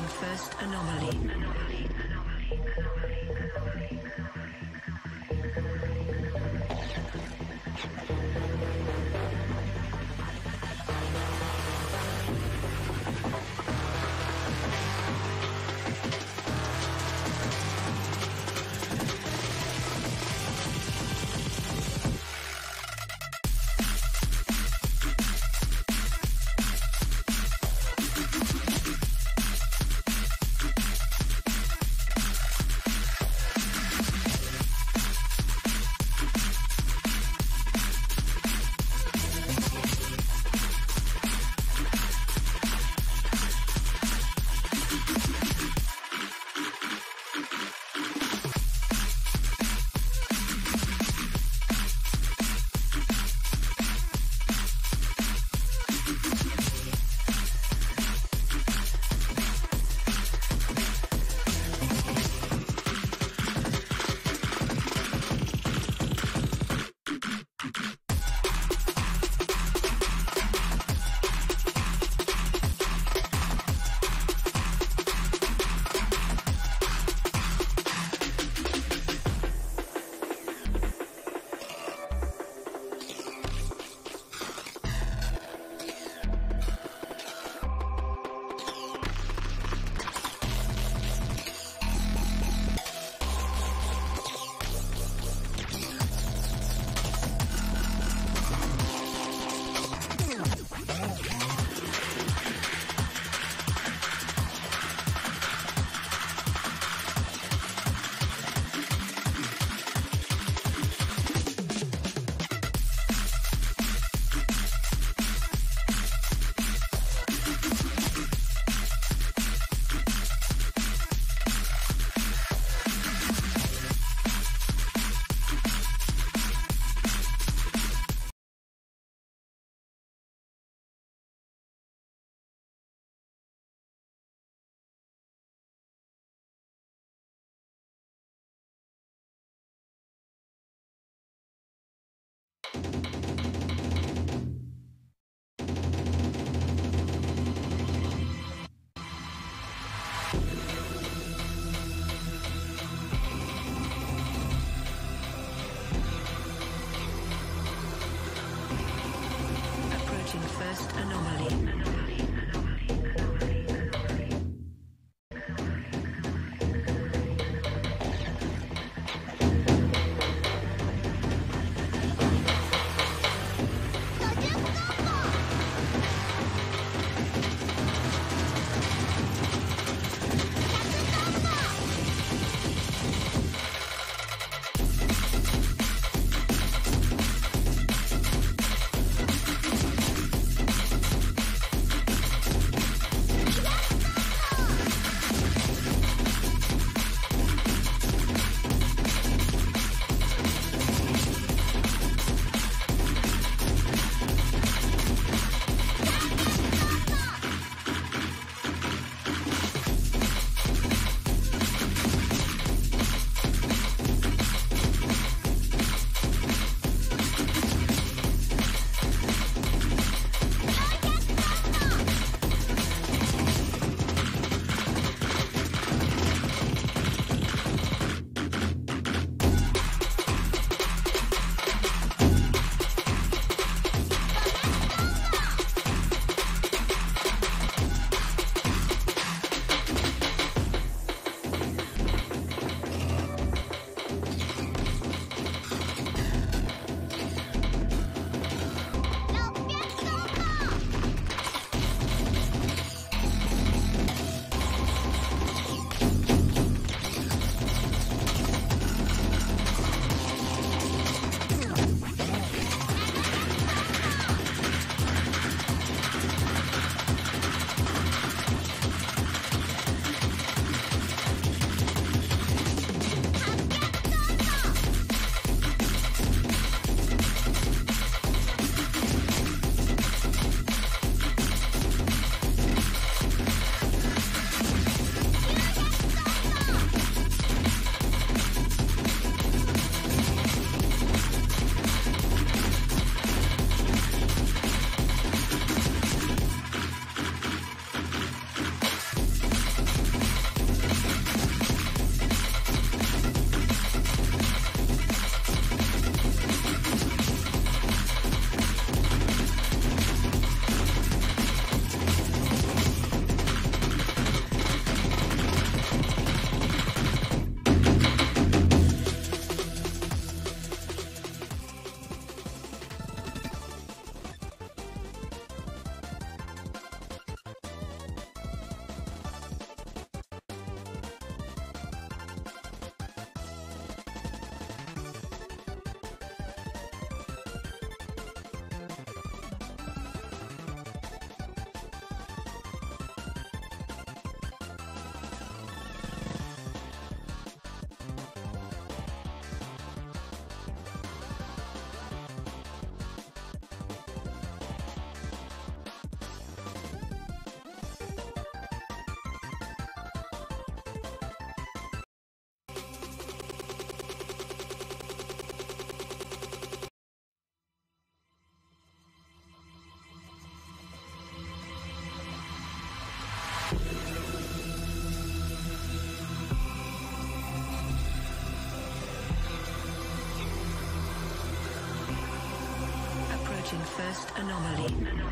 First anomaly. Approaching First anomaly.